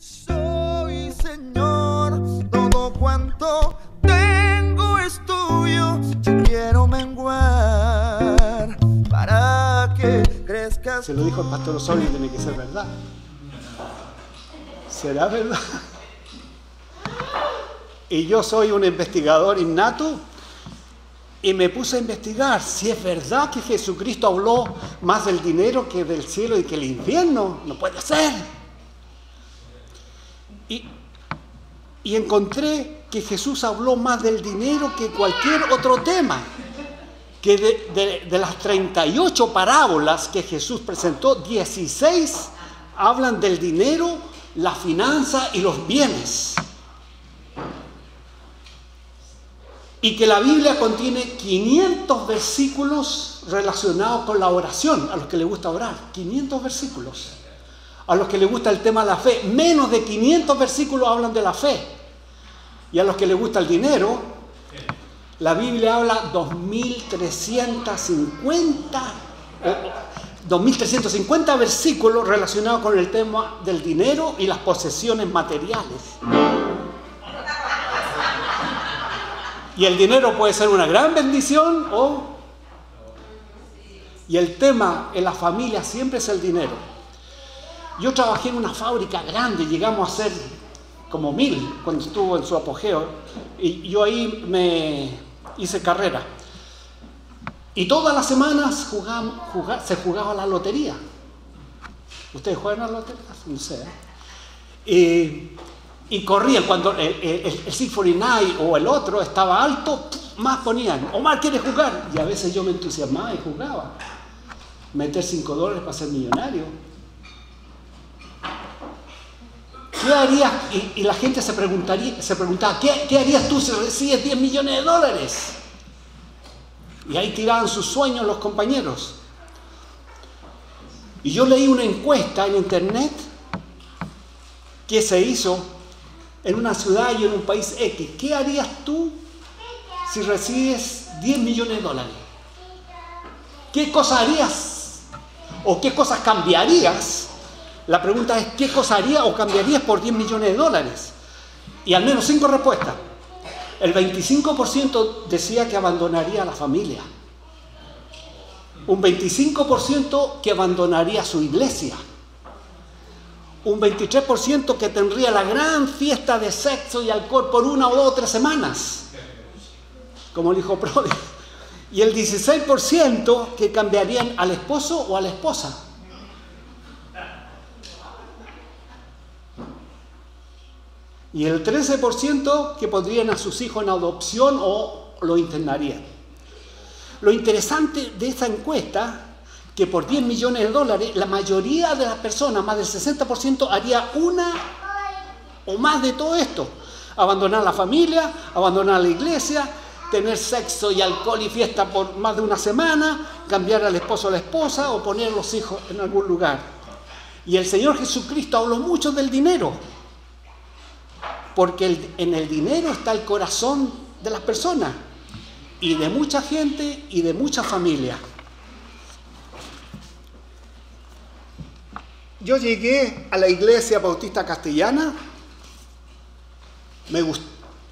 Soy Señor, todo cuanto tengo es tuyo. Yo quiero menguar para que crezcas. Se lo dijo el pastor Osorio y tiene que ser verdad. ¿Será verdad? Y yo soy un investigador innato y me puse a investigar si es verdad que Jesucristo habló más del dinero que del cielo y que el infierno. No puede ser. Y, y encontré que Jesús habló más del dinero que cualquier otro tema. Que de, de- de las 38 parábolas que Jesús presentó, 16 hablan del dinero, la finanza y los bienes. y que la Biblia contiene 500 versículos relacionados con la oración, a los que les gusta orar, 500 versículos. A los que les gusta el tema de la fe, menos de 500 versículos hablan de la fe. Y a los que les gusta el dinero, la Biblia habla 2350 o- 2350 versículos relacionados con el tema del dinero y las posesiones materiales. Y el dinero puede ser una gran bendición o... Y el tema en la familia siempre es el dinero. Yo trabajé en una fábrica grande, llegamos a ser como mil cuando estuvo en su apogeo. Y yo ahí me hice carrera. Y todas las semanas se jugaba la lotería. ¿Ustedes juegan a la lotería? No sé. ¿eh? Y, y corrían cuando el, el, el C49 o el otro estaba alto, más ponían. Omar quiere jugar. Y a veces yo me entusiasmaba y jugaba. Meter 5 dólares para ser millonario. ¿Qué harías? Y, y la gente se, preguntaría, se preguntaba, ¿qué, qué harías tú si recibes 10 millones de dólares? Y ahí tiraban sus sueños los compañeros. Y yo leí una encuesta en internet que se hizo en una ciudad y en un país X. ¿Qué harías tú si recibes 10 millones de dólares? ¿Qué cosas harías? ¿O qué cosas cambiarías? La pregunta es, ¿qué cosa harías o cambiarías por 10 millones de dólares? Y al menos cinco respuestas. El 25% decía que abandonaría a la familia. Un 25% que abandonaría su iglesia. Un 23% que tendría la gran fiesta de sexo y alcohol por una o dos o tres semanas. Como el hijo pródigo. Y el 16% que cambiarían al esposo o a la esposa. Y el 13% que pondrían a sus hijos en adopción o lo internarían. Lo interesante de esta encuesta, que por 10 millones de dólares, la mayoría de las personas, más del 60%, haría una o más de todo esto. Abandonar la familia, abandonar la iglesia, tener sexo y alcohol y fiesta por más de una semana, cambiar al esposo o la esposa o poner a los hijos en algún lugar. Y el Señor Jesucristo habló mucho del dinero, porque en el dinero está el corazón de las personas y de mucha gente y de mucha familia. Yo llegué a la iglesia bautista castellana, me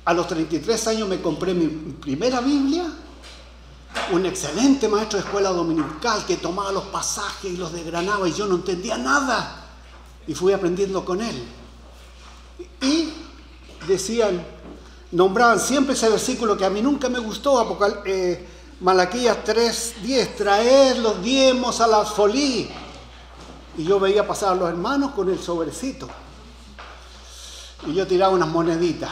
a los 33 años me compré mi primera Biblia, un excelente maestro de escuela dominical que tomaba los pasajes y los desgranaba y yo no entendía nada y fui aprendiendo con él. Y decían, nombraban siempre ese versículo que a mí nunca me gustó, Apocal- eh, Malaquías 3:10, traer los diezmos a la folí. Y yo veía pasar a los hermanos con el sobrecito. Y yo tiraba unas moneditas.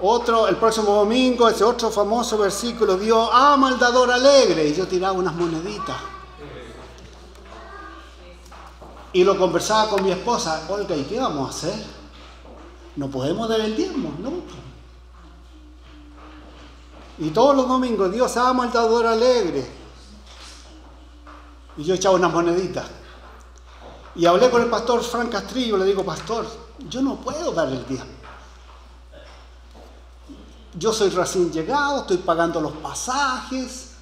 Otro, el próximo domingo, ese otro famoso versículo, Dios ama al dador alegre. Y yo tiraba unas moneditas. Y lo conversaba con mi esposa, Olga, ¿y qué vamos a hacer? No podemos dar el diezmo, ¿no? Y todos los domingos, Dios ama al dador alegre. Y yo echaba unas moneditas. Y hablé con el pastor Frank Castrillo, le digo, pastor, yo no puedo dar el diezmo. Yo soy recién llegado, estoy pagando los pasajes,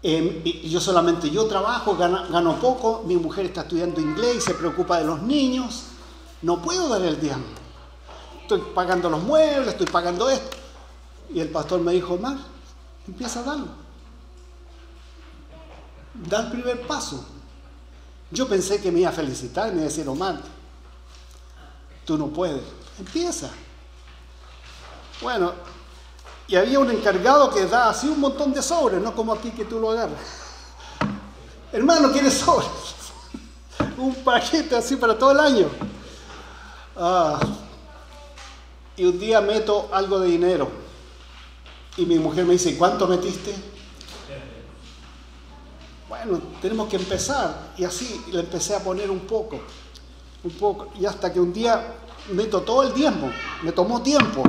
y yo solamente yo trabajo, gano, gano poco, mi mujer está estudiando inglés y se preocupa de los niños. no puedo dar el diezmo. Estoy pagando los muebles, estoy pagando esto. Y el pastor me dijo, Omar, empieza a darlo. Da el primer paso. Yo pensé que me iba a felicitar me iba a decir, Omar, tú no puedes. Empieza. Bueno, y había un encargado que da así un montón de sobres, no como aquí que tú lo agarras. Hermano, ¿quieres sobres? un paquete así para todo el año. Ah, y un día meto algo de dinero. Y mi mujer me dice, ¿cuánto metiste? Bueno, tenemos que empezar. Y así le empecé a poner un poco, un poco. Y hasta que un día meto todo el tiempo. Me tomó tiempo.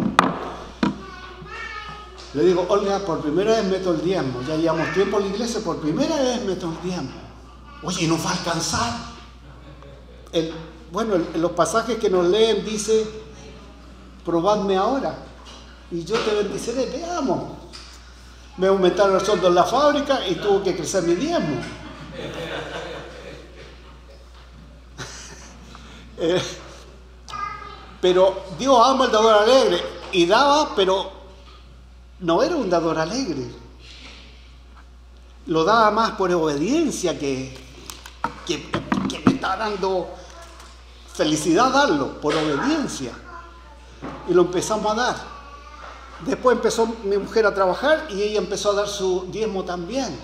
Le digo, Olga, por primera vez meto el diezmo. Ya llevamos tiempo en la iglesia, por primera vez meto el diezmo. Oye, ¿nos va a alcanzar? bueno, en los pasajes que nos leen dice, probadme ahora y yo te bendiceré. Veamos. Me aumentaron el sueldo en la fábrica y tuvo que crecer mi diezmo. Eh, pero Dios ama al dador alegre y daba, pero no era un dador alegre. Lo daba más por obediencia que, que, me está dando felicidad darlo, por obediencia. Y lo empezamos a dar. Después empezó mi mujer a trabajar y ella empezó a dar su diezmo también.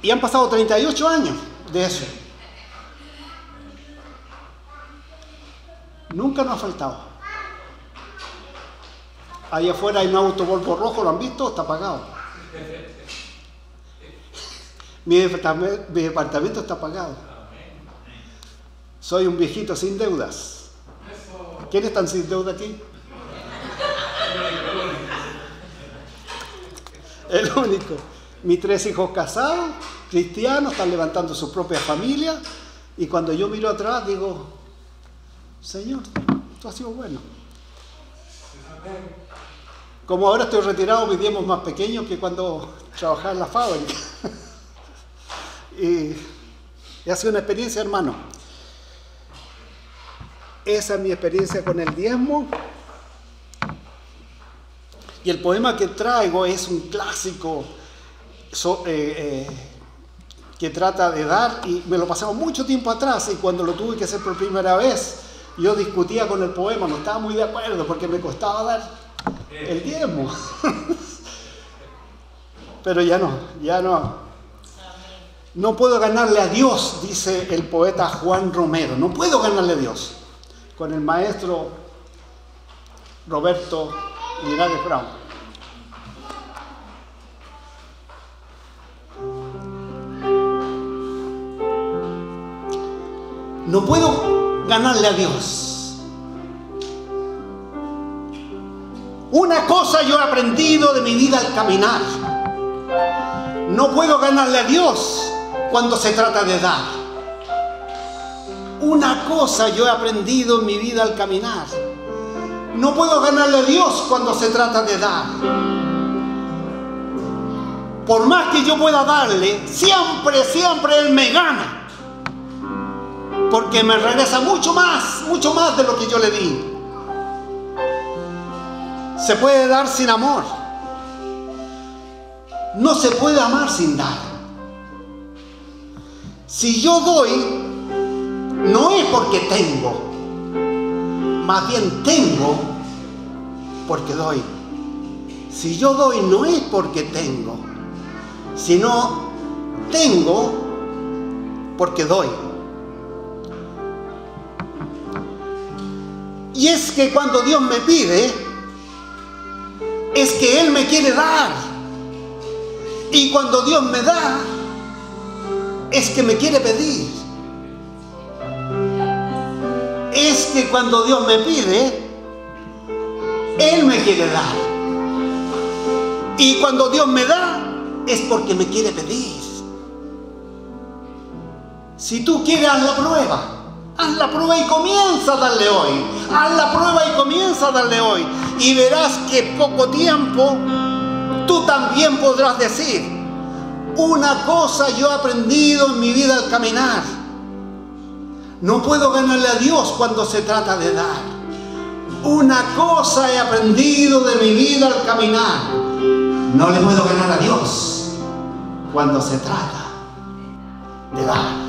Y han pasado 38 años de eso. Nunca nos ha faltado. Ahí afuera hay un auto Volvo rojo, ¿lo han visto? Está apagado. Mi departamento, está pagado. Soy un viejito sin deudas. ¿Quiénes están sin deuda aquí? El único. Mis tres hijos casados, cristianos, están levantando su propia familia. Y cuando yo miro atrás, digo, Señor, tú has sido bueno. Como ahora estoy retirado, mi diezmo más pequeño que cuando trabajaba en la fábrica. y, ha sido una experiencia, hermano. Esa es mi experiencia con el diezmo. Y el poema que traigo es un clásico eh, eh, que trata de dar, y me lo pasaba mucho tiempo atrás, y cuando lo tuve que hacer por primera vez, yo discutía con el poema, no estaba muy de acuerdo porque me costaba dar el diezmo. Pero ya no, ya no. No puedo ganarle a Dios, dice el poeta Juan Romero. No puedo ganarle a Dios. Con el maestro Roberto Linares Brown. No puedo ganarle a Dios. Una cosa yo he aprendido de mi vida al caminar. No puedo ganarle a Dios cuando se trata de dar. Cosa yo he aprendido en mi vida al caminar. No puedo ganarle a Dios cuando se trata de dar. Por más que yo pueda darle, siempre, siempre Él me gana. Porque me regresa mucho más, mucho más de lo que yo le di se puede dar sin amor. No se puede amar sin dar. Si yo doy, no es porque tengo, más bien tengo porque doy. Si yo doy, no es porque tengo, sino tengo porque doy. Y es que cuando Dios me pide, es que Él me quiere dar. Y cuando Dios me da, es que me quiere pedir. Que cuando Dios me pide, Él me quiere dar. Y cuando Dios me da, es porque me quiere pedir. Si tú quieres, haz la prueba. Haz la prueba y comienza a darle hoy. Haz la prueba y comienza a darle hoy. Y verás que poco tiempo tú también podrás decir, una cosa yo he aprendido en mi vida al caminar. No puedo ganarle a Dios cuando se trata de dar. Una cosa he aprendido de mi vida al caminar. No le puedo ganar a Dios cuando se trata de dar.